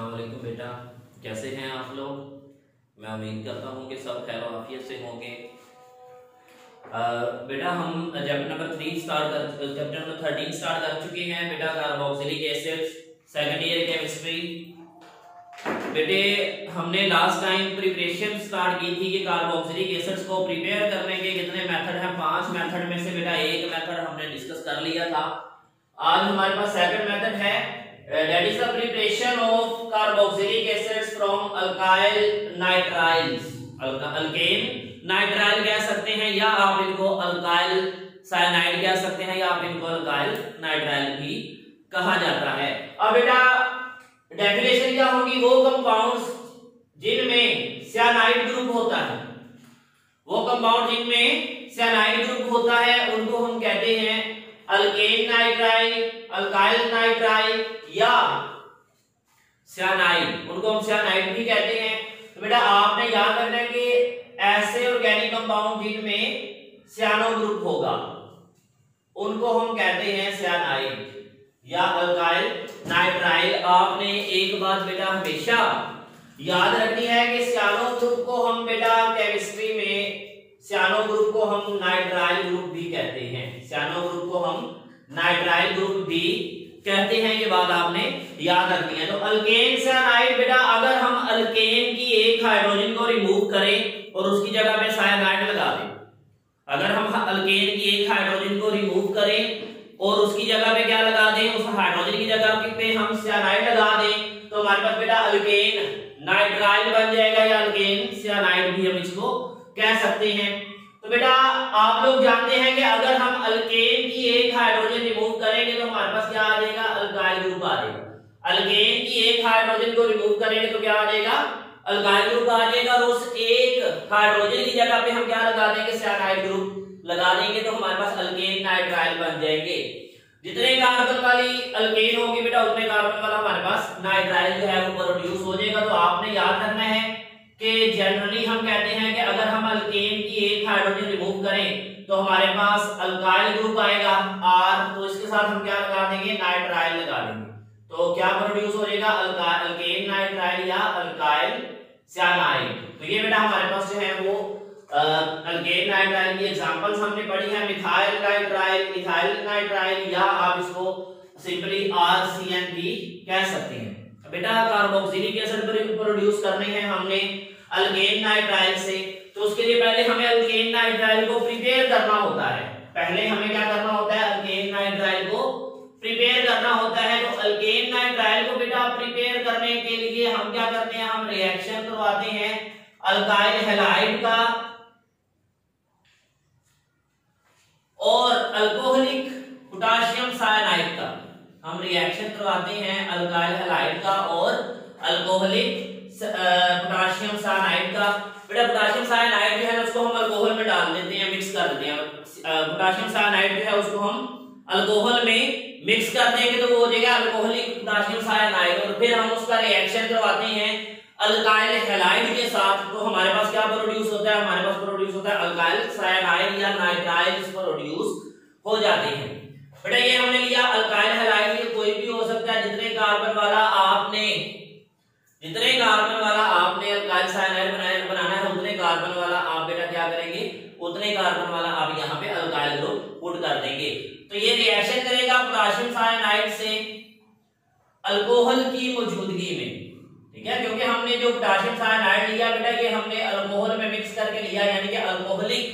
वालेकुम बेटा। कैसे हैं आप लोग? मैं उम्मीद करता हूँ कि सब खैर आफियत से होंगे। बेटा हम चैप्टर नंबर थ्री स्टार्ट कर चैप्टर नंबर थर्टीन स्टार्ट कर चुके हैं बेटा carboxylic acids second year chemistry बेटे, हमने लास्ट टाइम प्रिपरेशन स्टार्ट की थी कि कार्बोक्सिलिक एसिड्स को प्रिपेयर करने के कितने मेथड हैं? पाँच मेथड में से बेटा एक मेथड हमने डिस्कस कर लिया था। आज हमारे पास सेकंड मेथड है। That is the preparation of carboxylic acids from alkyl nitriles. Alkane, nitrile कह सकते हैं, या आप इनको alkyl cyanide कह सकते हैं, या आप इनको alkyl nitrile भी कहा जाता है। अब बेटा डेफिनेशन क्या होगी? वो कंपाउंड्स जिनमें साइनाइड ग्रुप होता है। वो कंपाउंड जिनमें साइनाइड ग्रुप होता है, उनको हम कहते हैं अल्केन नाइट्राइल अल्काइल नाइट्राइल या सियानाइड उनको हम सियानाइड भी कहते हैं। तो बेटा, आपने याद रखना है कि ऐसे ऑर्गेनिक कंपाउंड जिनमें सियानो ग्रुप होगा, उनको हम कहते हैं सियानाइड या अल्काइल नाइट्राइल आपने एक बात बेटा हमेशा याद रखनी है कि सियानो ग्रुप को हम बेटा केमिस्ट्री में सियानो ग्रुप को हम नाइट्राइल ग्रुप भी कहते हैं। सियानो ग्रुप को हम नाइट्राइल ग्रुप भी कहते हैं, ये बात आपने याद रखनी है। तो अल्केन साइनाइड बेटा, अगर हम अल्केन की एक हाइड्रोजन को रिमूव करें और उसकी जगह पे साइनाइड लगा दें, अगर हम अल्केन की एक हाइड्रोजन को रिमूव करें और उसकी जगह पे क्या लगा दें, उस हाइड्रोजन की जगह पे हम साइनाइड लगा दें तो हमारे पास बेटा अल्केन नाइट्राइल बन जाएगा या अल्केन साइनाइड भी हम इसको कह सकते हैं। आप लोग जानते हैं कि अगर हम अल्केन की एक हाइड्रोजन रिमूव करेंगे तो हमारे पास क्या आ जाएगा? अल्काइल ग्रुप आ जाएगा। अल्केन की एक हाइड्रोजन को रिमूव करेंगे तो क्या आ जाएगा? अल्काइल ग्रुप आ जाएगा और उस एक हाइड्रोजन की जगह पे हम क्या लगा देंगे? साइनाइड ग्रुप लगा देंगे तो हमारे पास अल्केन नाइट्राइल बन जाएँगे। जितने कार्बन वाली अल्केन होगी बेटा, उतने कार्बन वाला हमारे पास नाइट्राइल जो है वो प्रोड्यूस हो जाएगा। तो आपने याद रखना है कि जनरली हम कहते हैं कि अगर हम अल्केन की एक हाइड्रोजन रिमूव करें तो हमारे पास अल्काइल ग्रुप आएगा आर तो इसके साथ हम क्या लगा देंगे? नाइट्राइल लगा देंगे। तो क्या प्रोड्यूस हो जाएगा? अल्केन नाइट्राइल या अल्काइल सियानाइड तो ये बेटा हमारे पास जो है वो अल्केन नाइट्राइल की एग्जांपल्स हमने पढ़ी है। मिथाइल नाइट्राइल मिथाइल नाइट्राइल या आप इसको सिंपली आरसीएन भी कह सकते हैं। बेटा कार्बोक्सिलिक एसिड प्रोड्यूस करने हैं हमने अल्केन नाइट्राइल से। तो उसके लिए पहले हमें अल्केन नाइट्राइल को प्रिपेयर करना होता है। पहले हमें क्या करना होता है? अल्केन नाइट्राइल को प्रिपेयर करना होता है। तो अल्केन नाइट्राइल को बेटा प्रिपेयर करने के लिए हम क्या करते हैं? हम रिएक्शन करवाते हैं अल्काइल हैलाइड का। और अल्कोहलिक पोटाशियम साइनाइड का। हम रिएक्शन करवाते हैं अल्काइल हैलाइड का और अल्कोहलिक पोटाशियम साइनाइड का। बेटा पोटाशियम साइनाइड जो है उसको हम अल्कोहल में डाल देते हैं मिक्स कर देते हैं। पोटाशियम साइनाइड जो है, उसको हम अल्कोहल में मिक्स कर देंगे तो वो हो जाएगा अल्कोहलिक पोटाशियम साइनाइड और फिर हम उसका रिएक्शन करवाते हैं अल्काइल हैलाइड के साथ। तो हमारे पास क्या प्रोड्यूस होता है? हमारे पास प्रोड्यूस होता है अल्काइल साइनाइड या नाइट्राइल्स प्रोड्यूस हो जाते हैं। बेटा ये हमने लिया अल्काइल हैलाइड ये कोई भी हो सकता है, जितने कार्बन वाला आपने, जितने कार्बन वाला आपने अल्काइल साइनाइड बनाया बनाना है, उतने कार्बन वाला आप बेटा क्या करेंगे? उतने कार्बन वाला आप यहाँ पे अल्काइल ग्रुप पुट कर देंगे। तो ये रिएक्शन करेगा पोटेशियम साइनाइड से अल्कोहल की मौजूदगी में। ठीक है? क्योंकि हमने जो पोटेशियम साइनाइड लिया, बेटा, ये हमने अल्कोहल में मिक्स करके लिया, यानी कि अल्कोहलिक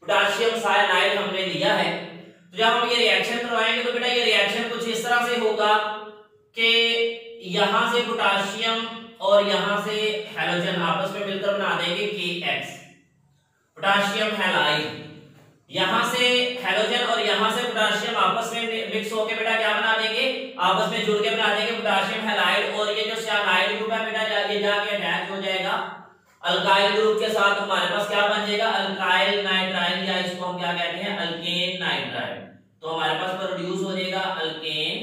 पोटेशियम साइनाइड हमने लिया है। तो जब हम ये रिएक्शन करवाएँगे तो बेटा ये रिएक्शन कुछ इस तरह से होगा कि यहाँ से पोटाशियम और यहाँ से हेलोजन आपस में मिलकर बना देंगे के एक्स पोटाशियम हैलाइड यहाँ से हेलोजन और यहाँ से पोटाशियम आपस में मिक्स होकर बेटा क्या बना देंगे? आपस में जुड़ के बना देंगे पोटाशियम हैलाइड और ये जो साइनाइड ग्रुप है बेटा जाके जाके अटैच हो जाएगा। अल्काइल ग्रुप के साथ हमारे पास क्या बन जाएगा? अल्काइल नाइट्राइल या इसको हम क्या कहते हैं? अल्केन नाइट्राइल तो हमारे पास प्रोड्यूस हो जाएगा अल्केन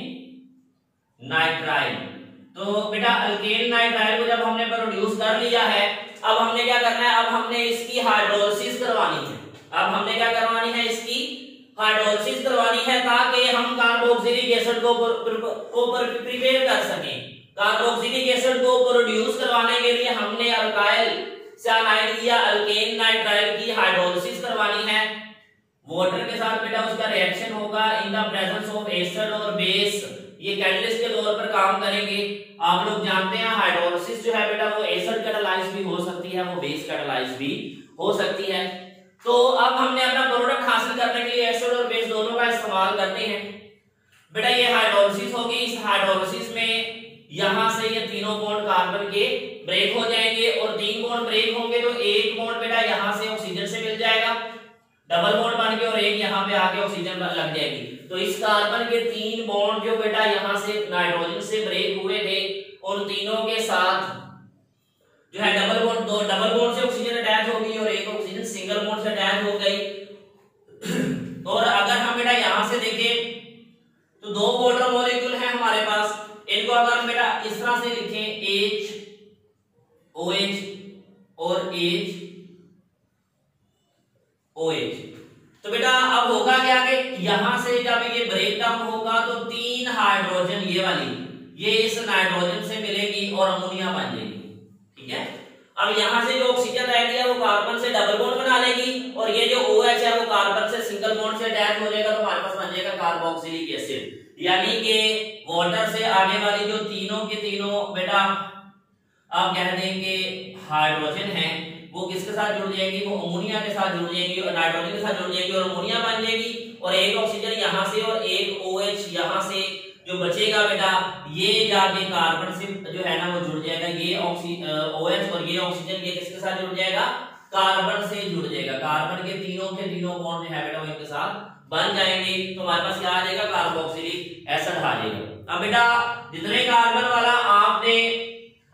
नाइट्राइल तो बेटा अल्केन नाइट्राइल को जब हमने प्रोड्यूस कर लिया है, अब हमने क्या करना है? अब हमने इसकी हाइड्रोलिसिस करवानी है। अब हमने क्या करवानी है? इसकी हाइड्रोलिसिस करवानी है ताकि हम कार्बोक्सिलिक एसिड को प्रिपेयर कर सकें। कार्बोक्सिलिक एसिड को प्रोड्यूस करवाने के लिए हमने अल्काइल साइनाइड या अल्केन नाइट्राइल की हाइड्रोलिसिस करवानी है। वाटर के साथ बेटा उसका रिएक्शन होगा in the presence of acid और बेस ये कैटलिस्ट के तौर पर काम करेंगे। आप लोग जानते हैं हाइड्रोलिसिस जो है बेटा, वो एसिड कैटालाइज भी हो सकती है, वो बेस कैटालाइज भी हो सकती है। तो अब हमने अपना प्रोडक्ट हासिल करने के लिए एसिड और बेस दोनों का इस्तेमाल करते हैं। बेटा ये हाइड्रोलिसिस होगी। इस हाइड्रोलिसिस में यहाँ से ये तीनों बॉन्ड कार्बन के ब्रेक हो जाएँगे और तीन बॉन्ड ब्रेक होंगे तो एक बॉन्ड बेटा यहाँ से ऑक्सीजन से मिल जाएगा। डबल बॉन्ड बन के और एक यहाँ पे आके ऑक्सीजन लग जाएगी। तो इस कार्बन के तीन बॉन्ड जो बेटा यहाँ से नाइट्रोजन से ब्रेक हुए थे, उन तीनों के साथ जो है डबल बॉन्ड दो डबल बॉन्ड से ऑक्सीजन अटैच हो गई और एक ऑक्सीजन सिंगल बॉन्ड से अटैच हो गई। और अगर हम बेटा यहाँ से देखें तो दो वॉटर मॉलिक्यूल है हमारे पास। इनको अगर हम बेटा इस तरह से लिखें ओ एच और H OH तो बेटा, अब होगा क्या कि यहाँ से जब ये ब्रेक डाउन होगा तो तीन हाइड्रोजन ये वाली, ये इस नाइट्रोजन से मिलेगी और अमोनिया बन जाएगी। ठीक है? अब यहाँ से जो ऑक्सीजन रह गया वो कार्बन से डबल बॉन्ड बना लेगी और ये जो OH है, वो कार्बन से सिंगल बॉन्ड से अटैच हो जाएगा तो हमारे पास बन जाएगा कार्बोक्सिलिक एसिड यानी कि वाटर से आने वाली जो तीनों के तीनों, बेटा, आप कह देंगे हाइड्रोजन है, वो किसके साथ जुड़ जाएगी? वो अमोनिया के साथ जुड़ जाएगी और नाइट्रोजन के साथ जुड़ जाएगी और अमोनिया बन जाएगी। और एक ऑक्सीजन यहाँ से और एक ओ OH यहाँ से जो बचेगा बेटा, ये जाके कार्बन से जो है ना वो जुड़ जाएगा। ये ओ OH और ये ऑक्सीजन ये किसके साथ जुड़ जाएगा? कार्बन से जुड़ जाएगा। कार्बन के तीनों के तीनों जो है बेटा वो इनके साथ बन जाएँगे। तो हमारे पास क्या आ जाएगा? कार्बोक्सिलिक एसिड आ जाएगा। अब बेटा, जितने कार्बन वाला आपने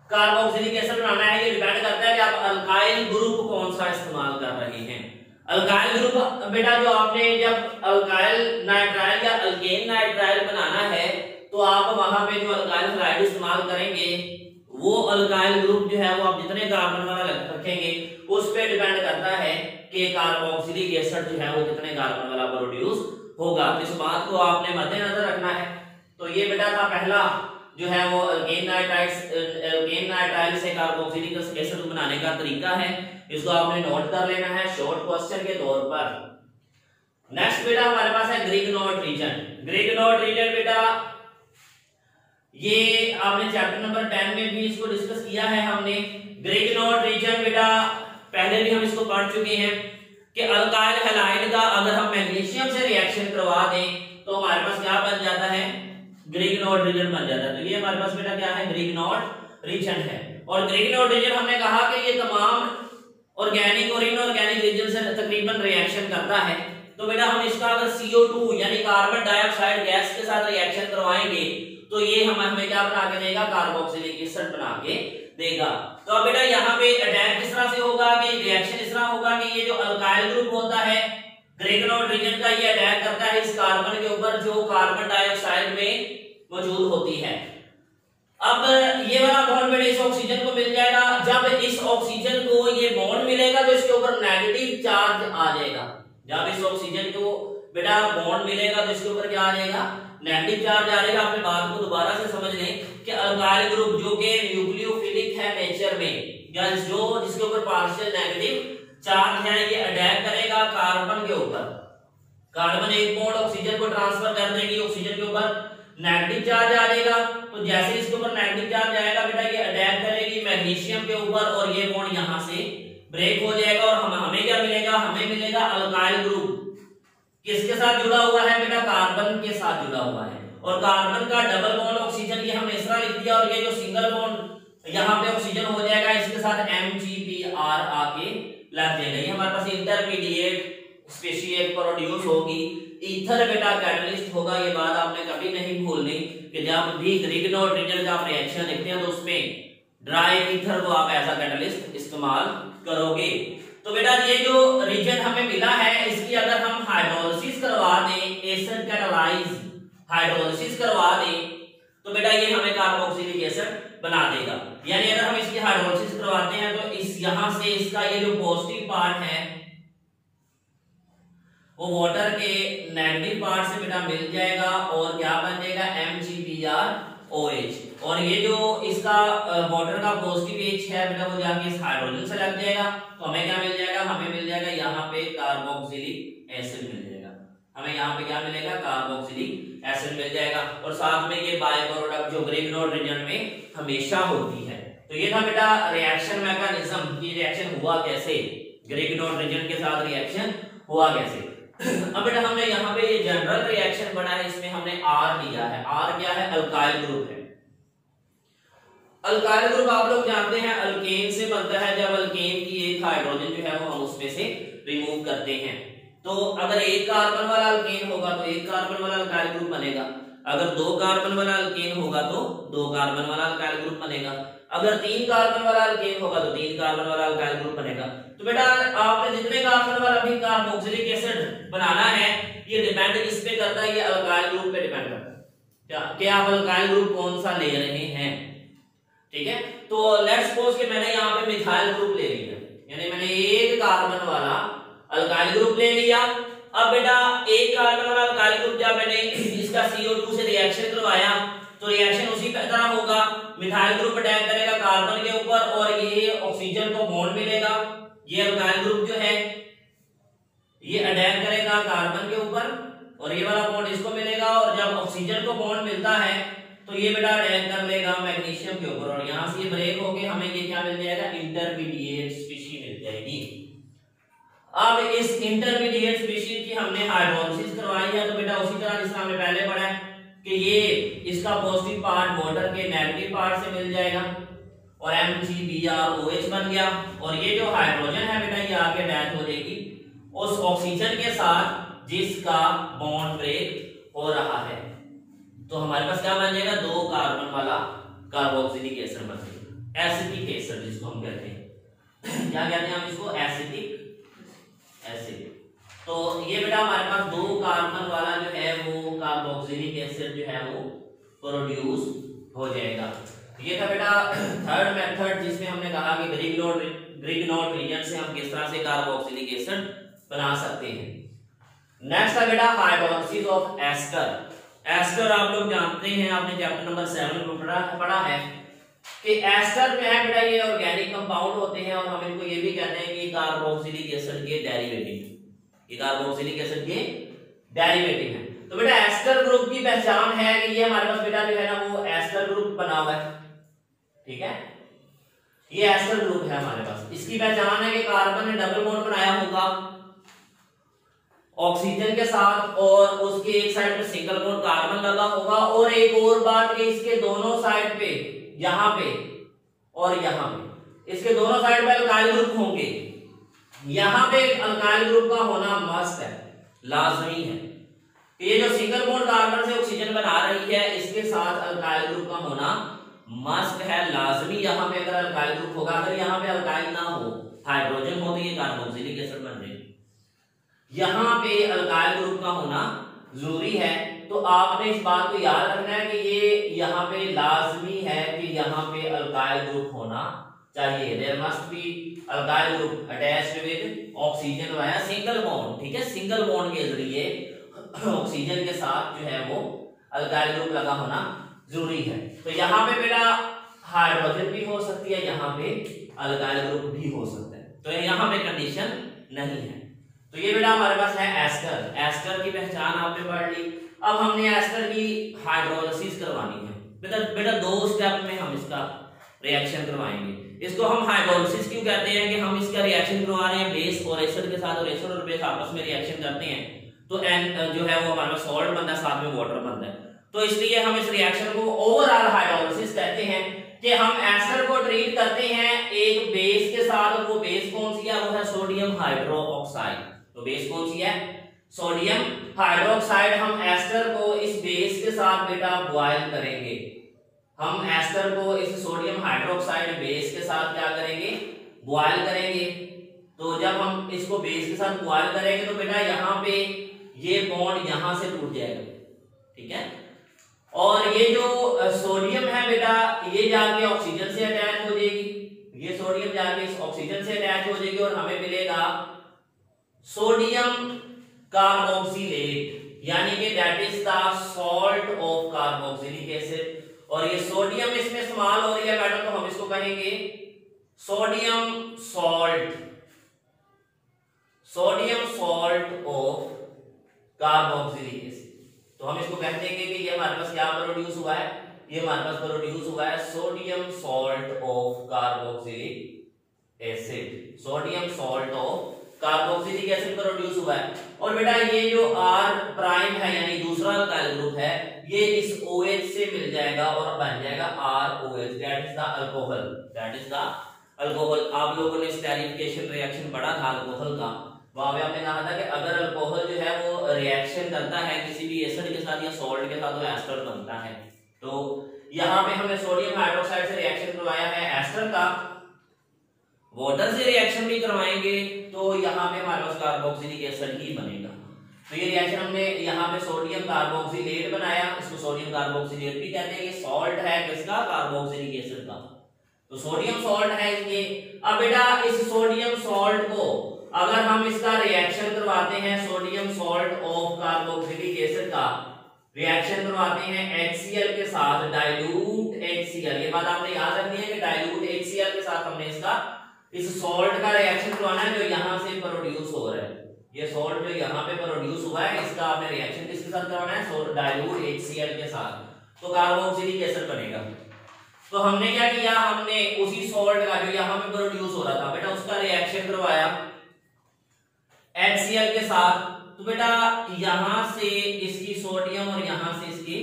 कार्बोक्सिलिक एसिड बनाना है ये डिपेंड करता है कि आप अल्काइल ग्रुप कौन सा इस्तेमाल कर रहे हैं। अल्काइल ग्रुप बेटा जो आपने जब अल्काइल नाइट्राइल या अल्केन नाइट्राइल बनाना है तो आप वहाँ पे जो अल्काइल फ्लाइड इस्तेमाल करेंगे, वो अल्काइल ग्रुप जो है वो आप जितने कार्बन वाला रखेंगे, उस पे डिपेंड करता है कि कार्बोक्सिलिक एसिड जो है वो कितने कार्बन वाला प्रोड्यूस होगा। इस बात को आपने मद्देनजर रखना है। तो ये बेटा था पहला जो है वो अल्केन नाइट्राइड अल्केन नाइट्राइल से कार्बोक्सिलिक एसिड बनाने का तरीका है। इसको आपने नोट कर लेना है शॉर्ट क्वेश्चन के तौर पर। नेक्स्ट बेटा हमारे पास है Grignard reagent Grignard reagent बेटा, ये आपने चैप्टर नंबर 10 में भी इसको डिस्कस किया है हमने। ग्रीक नोट रीजन बेटा, पहले भी हम इसको पढ़ चुके हैं कि अल्काइल हैलाइड का अगर हम मैग्नीशियम से रिएक्शन करवा दें तो हमारे पास क्या बन जाता है? ग्रीक नोट रीजन बन जाता है। तो ये हमारे पास बेटा क्या है? ग्रीक नोट रीजन है। और ग्रीक नोट रीजन हमने कहा कि ये तमाम ऑर्गेनिक और इनऑर्गेनिक रीजन से तकरीबन रिएक्शन करता है। तो बेटा हम इसका अगर CO2 यानी कार्बन डाइऑक्साइड गैस के साथ रिएक्शन करवाएँगे तो ये हम हमें क्या बना के देगा? कार्बोक्सिलिक एसिड बना के देगा। तो अब बेटा यहाँ पे अटैक किस तरह से होगा कि रिएक्शन इस तरह होगा कि ये जो अल्काइल ग्रुप होता है रीजन का ये अटैक करता है इस कार्बन के ऊपर, जो कार्बन डाइऑक्साइड में मौजूद होती है। अब ये वाला बॉन्ड इस ऑक्सीजन को मिल जाएगा। जब इस ऑक्सीजन को ये बॉन्ड मिलेगा तो इसके ऊपर नेगेटिव चार्ज आ जाएगा। जब इस ऑक्सीजन को बेटा बॉन्ड मिलेगा तो इसके ऊपर क्या आ जाएगा? नेगेटिव चार्ज आ जाएगा। अपने बात को दोबारा से समझ लें कि अल्काइल ग्रुप जो कि न्यूक्लियोफिलिक है नेचर में, या जो जिसके ऊपर पार्शियल नेगेटिव चार्ज है, ये अटैक करेगा कार्बन के ऊपर। कार्बन एक बॉन्ड ऑक्सीजन को ट्रांसफ़र कर देगी ऑक्सीजन के ऊपर। नेगेटिव चार्ज आ जाएगा। तो जैसे इसके ऊपर नेगेटिव चार्ज आएगा, बेटा, ये अटैक करेगी मैग्नीशियम के ऊपर और ये बॉन्ड यहाँ से ब्रेक हो जाएगा और हम, हमें क्या मिलेगा? हमें मिलेगा अल्काइल ग्रुप किसके साथ जुड़ा हुआ है बेटा? कार्बन के साथ जुड़ा हुआ है। और कार्बन का डबल बॉन्ड ऑक्सीजन ये हमने इस तरह लिख दिया और ये जो सिंगल बॉन्ड यहाँ पे ऑक्सीजन हो जाएगा, इसके साथ एम आके लग जाएगा ये हमारे पास इंटरमीडिएट स्पेशियल प्रोड्यूस होगी। ईथर बेटा कैटलिस्ट होगा, ये बात आपने कभी नहीं भूलनी कि जब भी ग्रिग्नोट्रिजन का आप रिएक्शन लिखते हैं तो उसमें ड्राई ईथर को आप एज अ कैटलिस्ट इस्तेमाल करोगे। तो बेटा, ये जो रीजन हमें मिला है, इसकी अगर हम हाइड्रोलिसिस करवा दें एसिड कैटालाइज हाइड्रोलिसिस करवा दें तो बेटा, ये हमें कार्बोक्सिलिक एसिड बना देगा। यानी अगर हम इसकी हाइड्रोलिसिस करवाते हैं तो इस यहाँ से इसका ये जो पॉजिटिव पार्ट है, वो वाटर के नेगेटिव पार्ट से बेटा मिल जाएगा और क्या बन जाएगा? M G P R O H और ये जो इसका वाटर का पॉजिटिव एच है बेटा, वो जाके इस हाइड्रोजन से लग जाएगा। तो हमें क्या मिल जाएगा? हमें मिल जाएगा यहाँ पे कार्बोक्सिलिक एसिड मिल जाएगा। हमें यहाँ पे क्या मिलेगा? कार्बोक्सिलिक एसिड मिल जाएगा। और साथ में ये बाय प्रोडक्ट जो ग्रेविनोड रीजन में हमेशा होती है। तो ये था बेटा रिएक्शन मैकेनिज्म की रिएक्शन हुआ कैसे? ग्रेविनोड रीजन के साथ रिएक्शन हुआ कैसे? अब बेटा हमने यहाँ पे ये जनरल रिएक्शन बना है, इसमें हमने आर लिया है। आर क्या है? अल्काइल ग्रुप है। अल्काइल ग्रुप आप लोग जानते हैं अल्केन से बनता है, जब अल्केन की एक हाइड्रोजन जो है वो हम उसमें से रिमूव करते हैं। तो अगर एक कार्बन वाला अल्केन होगा तो एक कार्बन वाला अल्काइल ग्रुप बनेगा। अगर दो कार्बन वाला अल्केन होगा तो दो कार्बन वाला अल्काइल ग्रुप बनेगा। अगर तीन कार्बन वाला अल्केन होगा तो तीन कार्बन वाला अल्काइल ग्रुप बनेगा। तो बेटा, आपने जितने कार्बन वाला भी कार्बोक्सिलिक एसिड बनाना है, ये डिपेंड इस पे करता है, ये अल्काइल ग्रुप पे डिपेंड करता है। क्या कि आप अल्काइल ग्रुप कौन सा ले रहे हैं? ठीक है? तो लेट्स सपोज़ कि मैंने यहाँ पे मिथाइल ग्रुप ले लिया। यानी मैंने एक कार्बन वाला अल्काइल ग्रुप ले लिया। अब बेटा, एक कार्बन वाला अल्काइल ग्रुप जब मैंने इसका CO2 से रिएक्शन करवाया? तो रिएक्शन उसी तरह होगा। मिथाइल ग्रुप अटैक करेगा कार्बन के ऊपर और ये ऑक्सीजन को बॉन्ड मिलेगा। ये अल्काइल ग्रुप जो है, ये अटैक करेगा कार्बन के ऊपर और ये वाला बॉन्ड इसको मिलेगा और जब ऑक्सीजन को बॉन्ड मिलता है तो ये बेटा अटैक कर लेगा मैग्नीशियम के ऊपर और यहाँ से ये ब्रेक होके हमें ये क्या मिल जाएगा? इंटरमीडिएट स्पीशी मिल जाएगी। अब इस इंटरमीडिएट स्पीशी की हमने हाइड्रोलिसिस करवाई है तो बेटा उसी तरह जिसका हमने पहले पढ़ा है कि ये इसका पॉजिटिव पार्ट वाटर के नेगेटिव पार्ट से मिल जाएगा। और M G B R O H बन गया। और ये जो हाइड्रोजन है बेटा, ये आगे अटैच हो जाएगी। उस ऑक्सीजन के साथ जिसका बॉन्ड ब्रेक हो रहा है तो हमारे पास क्या बन जाएगा? दो कार्बन वाला कार्बोक्सिलिक एसिड बन जाएगा। एसिडिक एसिड जिसको हम कहते हैं। क्या कहते हैं हम इसको? एसिडिक एसिड तो ये बेटा हमारे पास दो कार्बन वाला जो है वो कार्बोक्सिलिक एसिड जो है वो प्रोड्यूस हो जाएगा। ये था बेटा थर्ड मेथड जिसमें हमने कहा कि Grignard Grignard reagent से हम किस तरह से कार्बोक्सिलिक एसिड बना सकते हैं। नेक्स्ट था बेटा हाइड्रोलिसिस ऑफ़ एस्टर एस्टर आप लोग जानते हैं, आपने चैप्टर नंबर सेवन में पढ़ा पढ़ा है कि एस्टर में है बेटा ये ऑर्गेनिक कंपाउंड होते हैं और हम इनको ये भी कहते हैं कि कार्बोक्सिलिक एसिड के डेरिवेटिव ये कार्बोक्सिलिक एसिड के डेरिवेटिव हैं। तो बेटा एस्टर ग्रुप की पहचान है कि ये हमारे पास बेटा जो है ना वो एस्टर ग्रुप बना हुआ है। ठीक है? ये एस्टर ग्रुप है हमारे पास। इसकी पहचान है कि कार्बन ने डबल बॉन्ड बनाया होगा। ऑक्सीजन के साथ और उसके एक साइड पे सिंगल बॉन्ड कार्बन लगा होगा। और एक और बात कि इसके दोनों साइड पे, यहाँ पे और यहाँ पे। इसके दोनों साइड पे अल्काइल ग्रुप होंगे। यहाँ पे अल्काइल ग्रुप का होना मस्त है, लाजमी है। ये जो सिंगल बॉन्ड कार्बन से ऑक्सीजन बना रही है, इसके साथ अल्काइल ग्रुप का होना मस्ट है, लाजमी। यहाँ पे अगर अल्काइल ग्रुप होगा, अगर यहाँ पे अल्काइल ना हो हाइड्रोजन हो तो ये कार्बोक्सिलिक एसिड बन रहे यहाँ पे अल्काइल ग्रुप का होना ज़रूरी है। तो आपने इस बात को याद रखना है कि ये यहाँ पे लाजमी है कि यहाँ पे अल्काइल ग्रुप होना चाहिए। There must be alkyl group attached with oxygen via single bond ठीक है? सिंगल बॉन्ड के ज़रिए ऑक्सीजन के साथ जो है वो अल्काइल ग्रुप लगा होना ज़रूरी है। तो यहाँ पे बेटा हाइड्रोजन भी हो सकती है, यहाँ पे अल्काइल ग्रुप भी हो सकता है। तो यहाँ पे कंडीशन नहीं है। तो ये बेटा हमारे पास है एस्टर। एस्टर की पहचान आपने पढ़ ली। अब हमने एस्टर की हाइड्रोलिसिस करवानी है। बेटा बेटा दो स्टेप में हम इसका रिएक्शन करवाएँगे। इसको हम हाइड्रोलिसिस क्यों कहते हैं कि हम इसका रिएक्शन करवा रहे हैं? बेस और एसिड के साथ और एसिड और बेस आपस में रिएक्शन करते हैं। तो एन जो है वो हमारे सॉल्ट बनता है, साथ में वाटर बनता है। तो इसलिए हम इस रिएक्शन को ओवरऑल हाइड्रोलिसिस कहते हैं कि हम एस्टर को ट्रीट करते हैं एक बेस के साथ। और वो बेस कौन सी है? वो है सोडियम हाइड्रोक्साइड तो बेस कौन सी है? सोडियम हाइड्रोक्साइड हम एस्टर को इस बेस के साथ बेटा बॉयल करेंगे। हम एस्टर को इस सोडियम हाइड्रोक्साइड बेस के साथ क्या करेंगे? बॉयल करेंगे। तो जब हम इसको बेस के साथ बॉयल करेंगे तो बेटा यहाँ पे ये बॉन्ड यहाँ से टूट जाएगा। ठीक है? और ये जो सोडियम है बेटा, ये जाके ऑक्सीजन से अटैच हो जाएगी। ये सोडियम जाके इस ऑक्सीजन से अटैच हो जाएगी और हमें मिलेगा सोडियम कार्बोक्सिलेट यानी कि that is the salt of carboxylic acid और ये सोडियम इसमें इस्तेमाल हो रही है मैडम तो हम इसको कहेंगे sodium salt sodium salt of carboxylic तो हम इसको कह देंगे कि ये हमारे पास क्या प्रोड्यूस हुआ है? ये हमारे पास प्रोड्यूस हुआ है sodium salt of carboxylic acid sodium salt of carboxylic acid produce हुआ है? और बेटा ये जो आर प्राइम है, यानी दूसरा ग्रुप है ये इस OH से मिल जाएगा और बन जाएगा ROH that is the alcohol that is the alcohol आप लोगों ने स्टेरिफिकेशन रिएक्शन पढ़ा था अल्कोहल का? वहाँ पे आपने कहा था कि अगर अल्कोहल जो है वो रिएक्शन करता है, किसी भी एसिड के साथ या सॉल्ट के साथ तो एस्टर बनता है। तो यहाँ पे हमने सोडियम हाइड्रोक्साइड से रिएक्शन करवाया है एस्टर का। वाटर से रिएक्शन भी करवाएँगे तो यहाँ पे हमारे कार्बोक्सिलिक एसिड ही बनेगा। तो ये रिएक्शन हमने यहाँ पे सोडियम कार्बोक्सिलेट बनाया, इसको सोडियम कार्बोक्सिलेट भी कहते हैं, ये सॉल्ट है किसका? कार्बोक्सिलिक एसिड का। तो सोडियम सॉल्ट है ये अब बेटा, इस सोडियम सॉल्ट को अगर हम इसका रिएक्शन करवाते हैं sodium salt of carboxylic acid का रिएक्शन करवाते हैं HCl के साथ डाइल्यूट HCl ये बात आपने याद रखनी है कि डाइल्यूट HCl के साथ हमने इसका, इस सॉल्ट का रिएक्शन करवाना है जो यहाँ से प्रोड्यूस हो रहा है। ये सॉल्ट जो यहाँ पे प्रोड्यूस हुआ है, इसका आपने रिएक्शन किसके साथ करवाना है? सॉल्ट डाइल्यूट HCl के साथ। तो कार्बोक्सिलिक एसिड बनेगा? तो हमने क्या किया? हमने उसी सॉल्ट का जो यहाँ पे प्रोड्यूस हो रहा था, बेटा उसका रिएक्शन करवाया। HCl के साथ। तो बेटा यहाँ से इसकी सोडियम और यहाँ से इसकी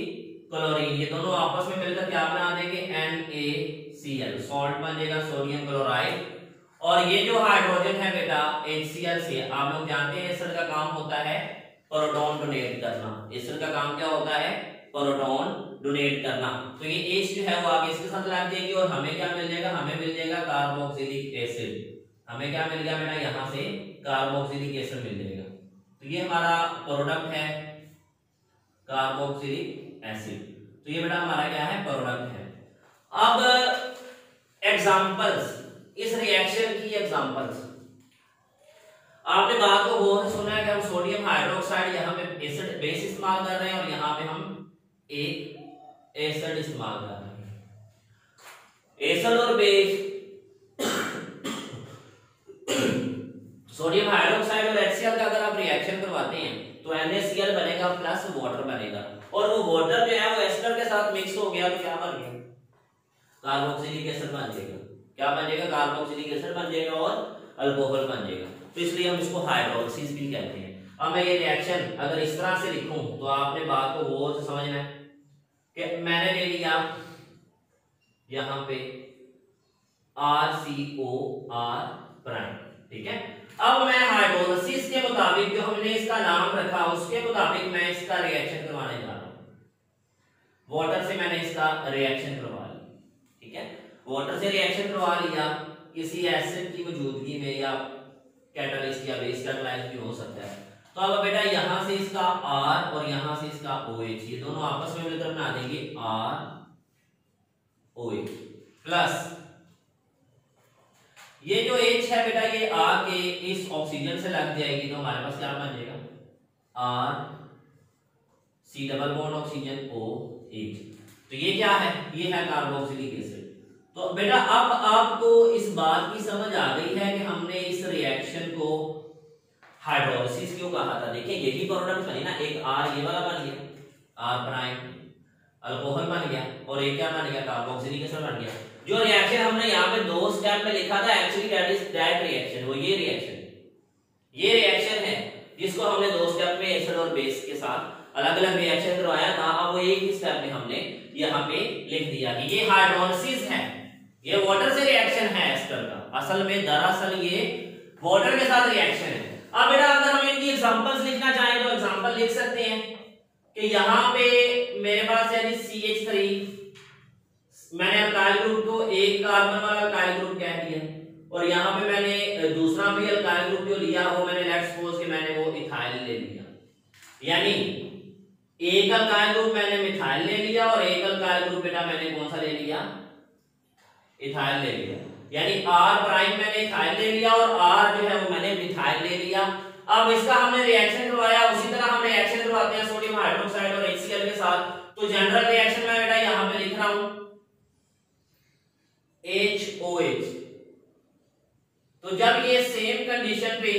क्लोरीन ये दोनों आपस में मिलकर क्या बना देंगे? NaCl सॉल्ट बन जाएगा सोडियम क्लोराइड और ये जो हाइड्रोजन है बेटा HCl से आप लोग जानते हैं एसिड का काम होता है प्रोटॉन डोनेट करना। एसिड का काम क्या होता है? प्रोटॉन डोनेट करना। तो ये H जो है, वो आगे इसके साथ लग जाएगी और हमें क्या मिल जाएगा? हमें मिल जाएगा कार्बोक्सिलिक एसिड हमें क्या मिल गया बेटा? यहाँ से कार्बोक्सिलिक एसिड मिल जाएगा। तो ये हमारा प्रोडक्ट है कार्बोक्सिलिक एसिड तो ये बेटा हमारा क्या है? प्रोडक्ट है। अब एग्जांपल्स इस रिएक्शन की एग्जांपल्स आपने बात को बहुत सुना है कि हम सोडियम हाइड्रोक्साइड यहाँ पे एसिड बेस इस्तेमाल कर रहे हैं और यहाँ पे हम एक एसिड इस्तेमाल कर रहे हैं। एसिड और बेस सोडियम हाइड्रोक्साइड और HCl का अगर आप रिएक्शन करवाते हैं तो NaCl बनेगा प्लस वाटर बनेगा। और वो वाटर जो है वो एस्टर के साथ मिक्स हो गया तो क्या बन गया? कार्बोक्सिलिक एसिड बन जाएगा। क्या बन जाएगा? कार्बोक्सिलिक एसिड बन जाएगा और अल्कोहल बन जाएगा। तो इसलिए हम इसको हाइड्रोलिसिस भी कहते हैं। अब मैं ये रिएक्शन अगर इस तरह से लिखूं तो आपने बात को गौर से समझना है कि मैंने ले लिया यहाँ पे R C O R prime ठीक है? अब मैं हाइड्रोलिसिस के मुताबिक जो हमने इसका नाम रखा, उसके मुताबिक मैं इसका रिएक्शन करवाने जा रहा हूँ। वाटर से मैंने इसका रिएक्शन करवा लिया ठीक है वाटर से रिएक्शन करवा लिया। किसी एसिड की मौजूदगी में या कैटलिस्ट या बेस कैटलाइज भी हो सकता है। तो अब बेटा यहाँ से इसका R और यहाँ से इसका OH ये दोनों आपस में मिलकर बना देंगे R OH प्लस ये जो H है बेटा, ये आके इस ऑक्सीजन से लग जाएगी तो हमारे पास क्या बन जाएगा? R C double bond oxygen O H तो ये क्या है? ये है कार्बोक्सिलिक एसिड तो बेटा, अब आपको इस बात की समझ आ गई है कि हमने इस रिएक्शन को हाइड्रोलिसिस क्यों कहा था? देखिए यही प्रोडक्ट बनी ना, एक आर ये वाला बन गया आर प्राइम अल्कोहल बन गया, और एक क्या बन गया? कार्बोक्सिलिक एसिड बन गया। जो रिएक्शन हमने यहाँ पे दो स्टेप में लिखा था actually that is that reaction वो ये रिएक्शन ये रिएक्शन है, जिसको हमने दो स्टेप में एसिड और बेस के साथ अलग अलग रिएक्शन करवाया था, अब वो एक ही स्टेप में हमने यहाँ पे लिख दिया कि ये हाइड्रोलिसिस है। ये वाटर से रिएक्शन है एस्टर का। असल में, दरअसल ये वाटर के साथ रिएक्शन है। अब बेटा, अगर हम इनकी एग्जांपल्स लिखना चाहें तो एग्जांपल लिख सकते हैं कि यहाँ पे मेरे पास है जी CH3 मैंने अल्काइल ग्रुप को एक कार्बन वाला अल्काइल ग्रुप कह दिया। और यहाँ पे मैंने दूसरा भी अल्काइल ग्रुप जो लिया, वो मैंने लेट्स सपोज़ कि मैंने वो इथाइल ले लिया। यानी एक अल्काइल ग्रुप मैंने मिथाइल ले लिया और एक अल्काइल ग्रुप बेटा मैंने कौन सा ले लिया? इथाइल ले लिया। यानी R प्राइम मैंने इथाइल ले लिया और R जो है वो मैंने मिथाइल ले लिया। अब इसका हमने रिएक्शन करवाया, उसी तरह हम रिएक्शन करवाते हैं सोडियम हाइड्रोक्साइड और HCl के साथ। तो जनरल रिएक्शन मैं बेटा यहाँ पे लिख रहा हूँ। एच तो जब ये सेम कंडीशन पे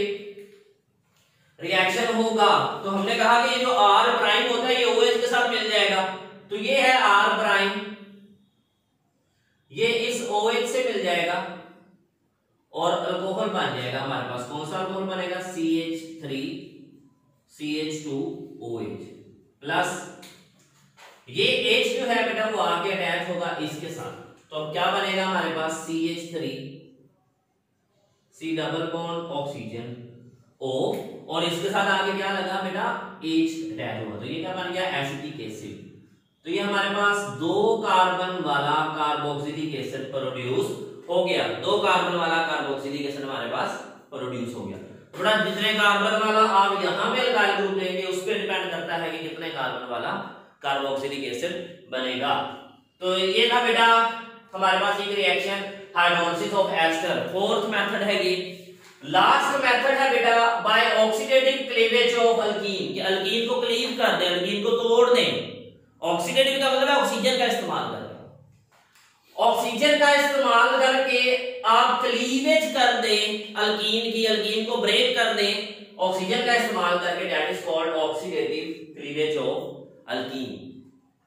रिएक्शन होगा तो हमने कहा कि ये जो आर प्राइम होता है, ये एच के साथ मिल जाएगा। तो ये है आर प्राइम ये इस एच से मिल जाएगा और अल्कोहल बन जाएगा हमारे पास। कौन सा अल्कोहल बनेगा? C H three C H two O H plus ये H जो है बेटा वो आगे अटैच होगा इसके साथ। तो अब क्या बनेगा हमारे पास? C H three C double bond oxygen O और इसके साथ आगे क्या लगा बेटा? H अटैच होगा। तो ये क्या बन गया? एसिटिक एसिड तो ये हमारे पास दो कार्बन वाला कार्बोक्सिलिक एसिड प्रोड्यूस हो गया। दो कार्बन वाला कार्बोक्सिलिक एसिड हमारे पास प्रोड्यूस हो गया। थोड़ा जितने कार्बन वाला आप यहाँ पे अल्काइल ग्रुप लेंगे उस पर डिपेंड करता है कि कितने कार्बन वाला कार्बोक्सिलिक एसिड बनेगा। तो ये था बेटा, हमारे पास एक reaction hydrolysis of ester fourth method है ये। लास्ट मेथड है बेटा by oxidative cleavage of alkene कि अल्कीन को क्लीव कर दें अल्कीन को तोड़ दें। ऑक्सीडेटिव का मतलब है ऑक्सीजन का इस्तेमाल करें ऑक्सीजन का इस्तेमाल करके आप क्लीवेज कर दें अल्कीन की अल्कीन को ब्रेक कर दें, ऑक्सीजन का इस्तेमाल करके that is called oxidative cleavage of alkene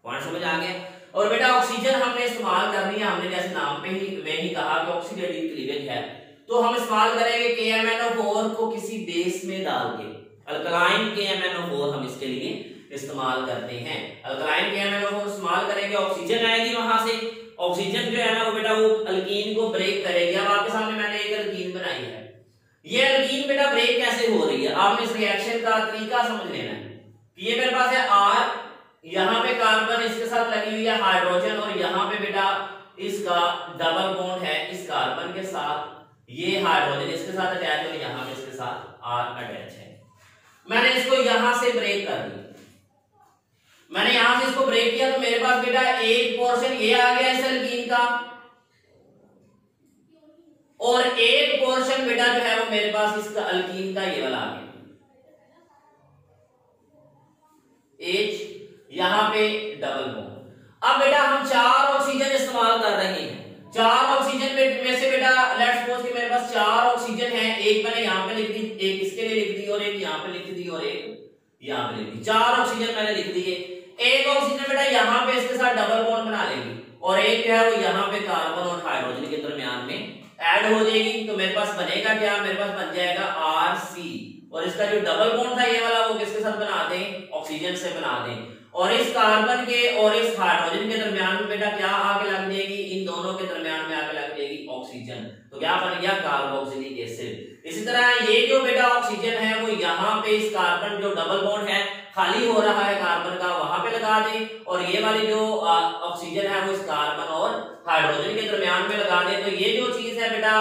point समझ आ गया? और बेटा ऑक्सीजन हमने इस्तेमाल करनी है, हमने जैसे नाम पे ही, में ही कहा कि ऑक्सीडेटिव क्लीवेज है। तो हम इस्तेमाल करेंगे KMnO4 को किसी बेस में डाल के अल्कलाइन KMnO4 हम इसके लिए इस्तेमाल करते हैं। अल्कलाइन KMnO4 इस्तेमाल करेंगे ऑक्सीजन आएगी वहाँ से। ऑक्सीजन जो है ना, वो बेटा, वो अल्कीन को ब्रेक करेगी। अब आपके सामने मैंने एक अल्कीन बनाई है। ये अल्कीन बेटा ब्रेक कैसे हो रही है? आपने इस रिएक्शन का तरीका समझ लेना है। कि ये मेरे पास है आर यहाँ पे कार्बन इसके साथ लगी हुई है हाइड्रोजन और यहाँ पे बेटा इसका डबल बॉन्ड है इस कार्बन के साथ। ये हाइड्रोजन इसके साथ अटैच और यहाँ पे इसके साथ आर अटैच है। मैंने इसको यहाँ से ब्रेक कर मैंने यहाँ से इसको ब्रेक किया तो मेरे पास बेटा एक पोर्शन ये आ गया इस एल्कीन का। और एक पोर्शन बेटा जो है वो मेरे पास इसका अल्कीन का ये वाला आ गया। एच यहाँ पे डबल बॉन्ड अब बेटा हम चार ऑक्सीजन इस्तेमाल कर रहे हैं। चार ऑक्सीजन में से बेटा लेट्स सपोज़ कि मेरे पास चार ऑक्सीजन है। एक मैंने यहाँ पे लिख दी, एक इसके लिए लिख दी और एक यहाँ पे लिख दी और एक यहाँ पे लिख दी। चार ऑक्सीजन मैंने लिख दी है। एक ऑक्सीजन बेटा यहाँ पे इसके साथ डबल बॉन्ड बना लेगी। और एक जो है, वो यहाँ पे कार्बन और हाइड्रोजन के दरमियान में ऐड हो जाएगी। तो मेरे पास बनेगा क्या? मेरे पास बन जाएगा आर सी और इसका जो डबल बॉन्ड था, ये वाला वो किसके साथ बना दें? ऑक्सीजन से बना दें। और इस कार्बन के और इस हाइड्रोजन के दरमियान में बेटा क्या आगे लग जाएगी? इन दोनों के दरमियान में आगे लग जाएगी ऑक्सीजन तो क्या बन गया? कार्बोक्सिलिक एसिड इसी तरह ये जो बेटा ऑक्सीजन है, वो यहाँ पे इस कार्बन जो डबल बॉन्ड है खाली हो रहा है कार्बन का, वहाँ पे लगा दें और ये वाली जो ऑक्सीजन है वो इस कार्बन और हाइड्रोजन के दरमियान में लगा दें। तो ये जो चीज़ है बेटा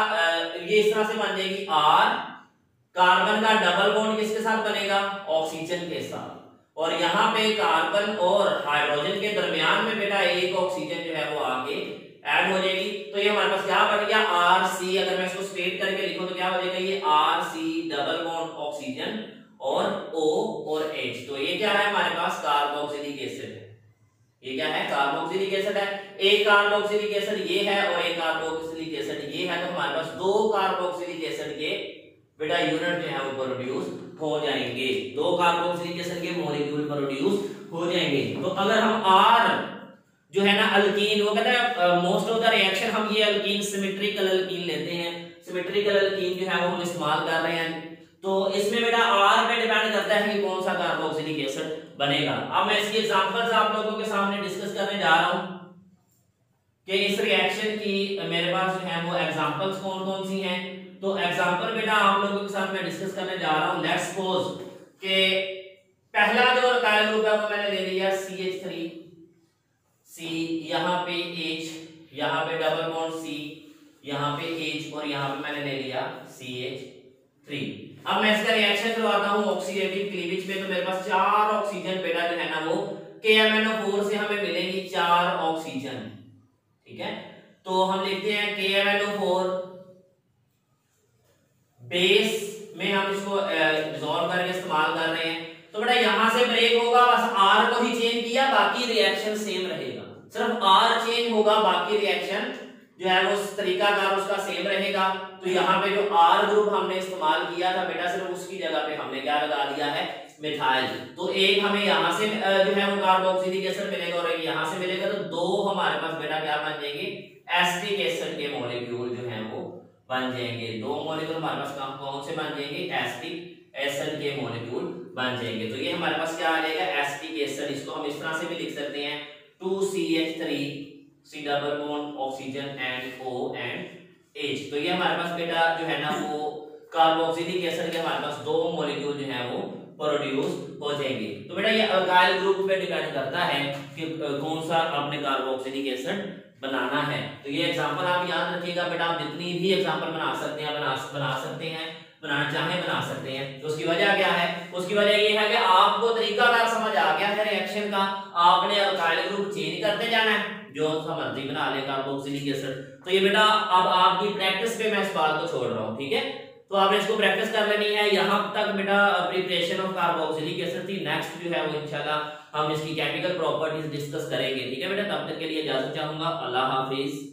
ये इस तरह से बन जाएगी आर कार्बन का डबल बॉन्ड किसके साथ बनेगा? ऑक्सीजन के साथ। और यहाँ पे कार्बन और हाइड्रोजन के दरमियान में बेटा एक ऑक्सीजन जो है वो आगे ऐड हो जाएगी। तो ये हमारे पास क्या बन गया? आर सी अगर मैं इसको स्ट्रेट करके लिखूं तो क्या हो जाएगा? ये R C double bond oxygen और O और H तो ये क्या है हमारे पास? कार्बोक्सिलिक एसिड है। ये क्या है? कार्बोक्सिलिक एसिड है। एक कार्बोक्सिलिक एसिड ये है और एक कार्बोक्सिलिक एसिड ये है। तो हमारे पास दो कार्बोक्सिलिक एसिड के बेटा यूनिट जो है वो प्रोड्यूस हो जाएँगे। दो कार्बोक्सिलिक एसिड के मॉलिक्यूल प्रोड्यूस हो जाएँगे। तो अगर हम R जो है ना अल्कीन वो कहते हैं मोस्ट ऑफ़ द रिएक्शन हम ये अल्कीन सिमेट्रिकल अल्कीन लेते हैं। सिमेट्रिकल अल्कीन जो है वो हम इस्तेमाल कर रहे हैं। तो इसमें बेटा आर पे डिपेंड करता है कि कौन सा कार्बोक्सिलिक एसिड बनेगा। अब मैं इसकी एग्जांपल्स आप लोगों के सामने डिस्कस करने जा रहा हूँ कि इस रिएक्शन की मेरे पास जो है वो एग्जांपल्स कौन कौन सी हैं। तो एग्जांपल बेटा आप लोगों के मैं डिस्कस करने जा रहा हूँ। लेट्स सपोज़ कि पहला जो अल्काइल ग्रुप है वो मैंने ले लिया CH3 C यहाँ पे H, यहाँ पे डबल बॉन्ड C, यहाँ पे H और यहाँ पे मैंने ले लिया CH3 अब मैं इसका रिएक्शन करवाता हूँ ऑक्सीडेटिव क्लीवेज में तो मेरे पास चार ऑक्सीजन बेटा जो है ना वो KMnO4 से हमें मिलेंगी चार ऑक्सीजन ठीक है? तो हम लिखते हैं KMnO4 बेस में हम इसको डिसॉल्व करके इस्तेमाल कर रहे हैं। तो बेटा यहाँ से ब्रेक होगा, बस आर को ही चेंज किया, बाकी रिएक्शन सेम रहेगा। सिर्फ़ आर चेंज होगा, बाकी रिएक्शन जो है वो तरीका कार उसका सेम रहेगा। तो यहाँ पे जो आर ग्रुप हमने इस्तेमाल किया था, बेटा, सिर्फ़ उसकी जगह पे हमने क्या लगा दिया है? मिथाइल तो एक हमें यहाँ से जो है वो कार्बोक्सिलिक एसिड मिलेगा और एक यहाँ से मिलेगा। तो दो हमारे पास, बेटा, क्या बन जाएँगे? एसिटिक एसिड के मॉलिक्यूल जो है वो बन जाएँगे। दो मॉलिक्यूल हमारे पास कौन से बन जाएँगे? एसिटिक एसिड के मॉलिक्यूल बन जाएँगे। तो ये हमारे पास क्या आ जाएगा? एसिटिक एसिड इसको हम इस तरह से भी लिख सकते हैं। Two C H three C double bond oxygen and O and H तो ये हमारे पास बेटा जो है ना वो कार्बोक्सिलिक एसिड के हमारे पास दो मॉलिक्यूल जो है वो प्रोड्यूस हो जाएँगे। तो बेटा ये अल्काइल ग्रुप पे डिपेंड करता है कि कौन सा आपने कार्बोक्सिलिक एसिड बनाना है। तो ये एग्जांपल आप याद रखिएगा बेटा, आप जितनी भी एग्जांपल बना सकते हैं, बना बना सकते हैं, बनाना चाहे बना सकते हैं। तो उसकी वजह क्या है? उसकी वजह ये है कि आपको तरीका समझ आ गया है रिएक्शन का, आपने अल्काइल ग्रुप चेंज करते जाना है। जो सा मर्ज़ी बना ले कार्बोक्सिलिक एसिड तो ये बेटा, अब आपकी प्रैक्टिस पे मैं इस बात को छोड़ रहा हूँ, ठीक है? तो आपने इसको प्रैक्टिस कर लेनी है। यहाँ तक बेटा प्रिपरेशन ऑफ़ कार्बोक्सिलिक एसिड थी। नेक्स्ट जो है वो इंशाल्लाह हम इसकी केमिकल प्रॉपर्टीज़ डिस्कस करेंगे, ठीक है बेटा? तब तक के लिए इजाज़त चाहूँगा। अल्लाह हाफिज।